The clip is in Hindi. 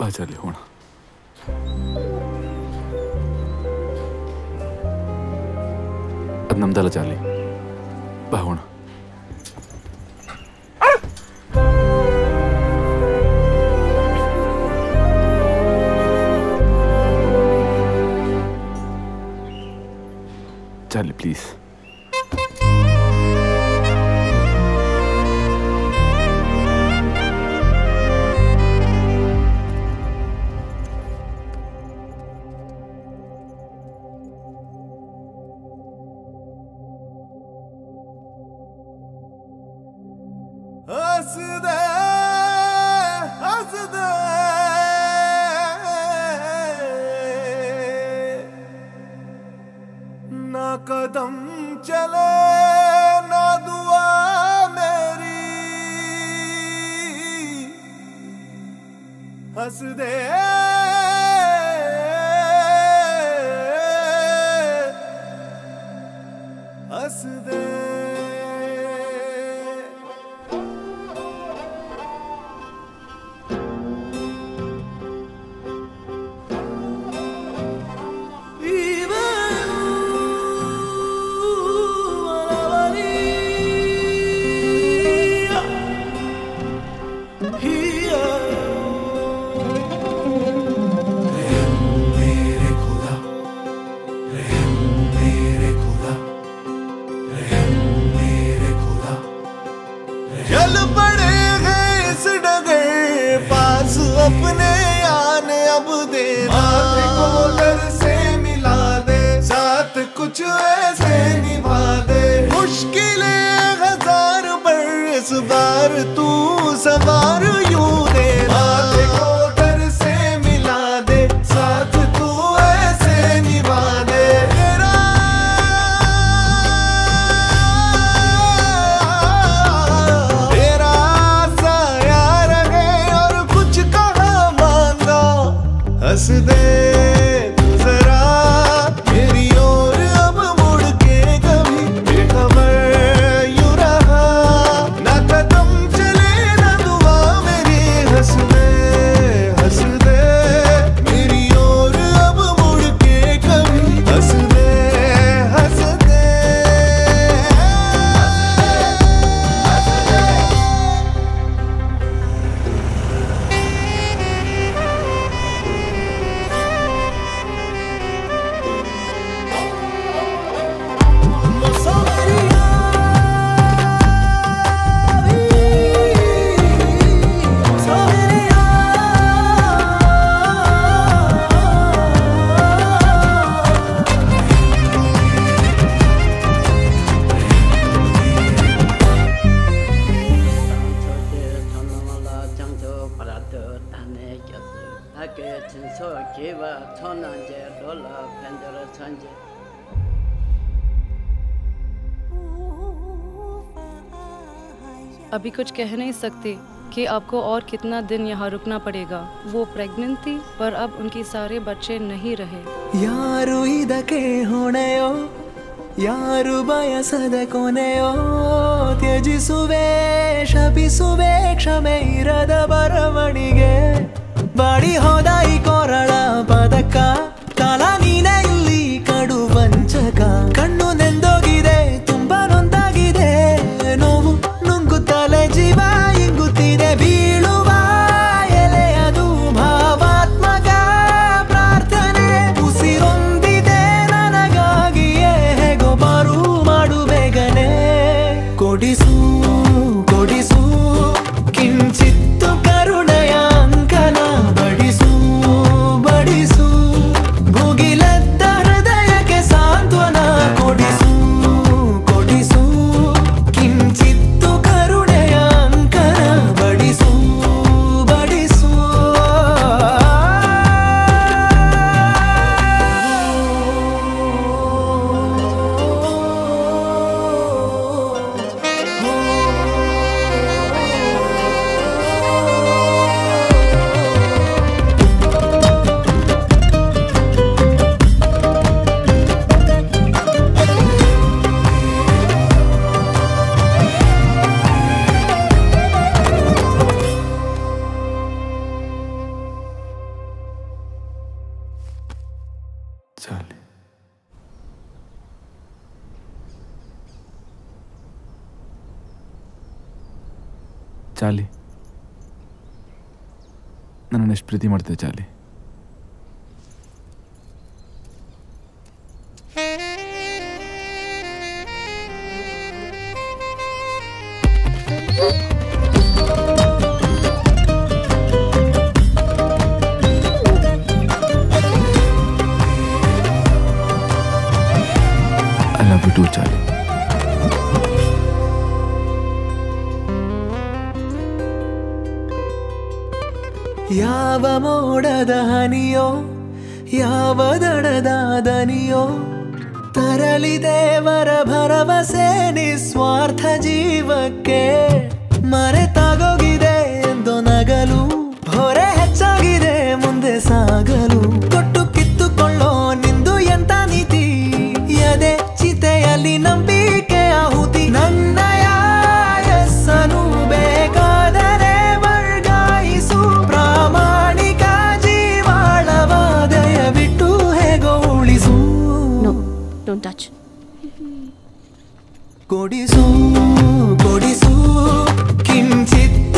बाजारले होना अद नम्दाला जाले होना ਹੱਸਦੇ ਹੱਸਦੇ ਨਾ ਕਦਮ ਚਲੇ ਨਾ ਦੁਆ ਮੇਰੀ ਹੱਸਦੇ ਹੱਸਦੇ अभी कुछ कह नहीं सकती कि आपको और कितना दिन यहाँ रुकना पड़ेगा वो प्रेग्नेंट थी पर अब उनके सारे बच्चे नहीं रहे ಯಾರು ಇದಕ್ಕೆ ಹೊಣೆಯೋ ಯಾರು ಬಯಸದ ಕೊನೆಯೋ ತ್ಯಜಿಸುವೆ ಶಪಿಸುವೆ ಕ್ಷಮೆ ಇರದ ಬರವಣಿಗೆ ಬಾಡಿ ಹೋದ ಈ ಕೊರಳ ಪದಕ から2年 ಚಾಲಿ ಚಾಲಿ ನನ್ನನ್ನು ಎಷ್ಟು ಪ್ರೀತಿ ಮಾಡ್ತೇವೆ ಚಾಲಿ ಯಾವ ಮೋಡದ ಹನಿಯೋ ಯಾವ ದಡದ ದನಿಯೋ ತರಲಿ ದೇವರ ಭರವಸೆ ನಿಸ್ವಾರ್ಥ ಜೀವಕ್ಕೆ ಮರೆತಾಗೋಗಿದೆ కొడిసు కొడిసు కించిత్